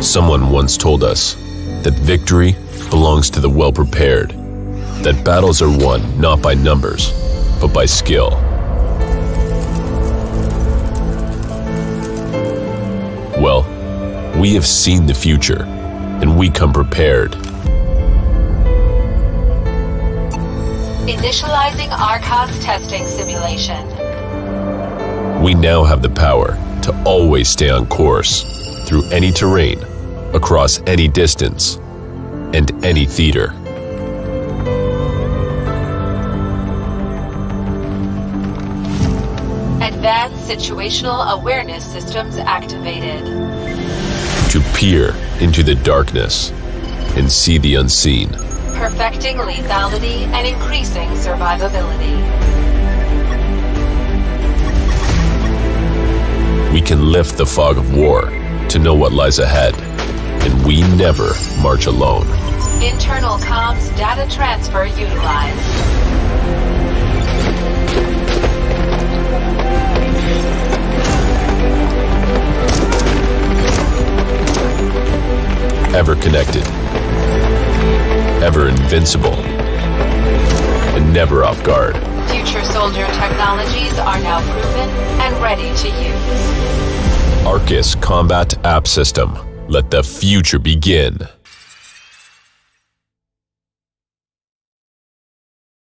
Someone once told us that victory belongs to the well prepared, that battles are won not by numbers, but by skill. Well, we have seen the future, and we come prepared. Initializing ARCAS testing simulation. We now have the power to always stay on course through any terrain, across any distance, and any theater. Advanced situational awareness systems activated. To peer into the darkness and see the unseen. Perfecting lethality and increasing survivability. We can lift the fog of war to know what lies ahead, and we never march alone. Internal comms data transfer utilized. Ever connected, ever invincible, and never off guard. Future soldier technologies are now proven and ready to use. ARCAS Combat App System. Let the future begin.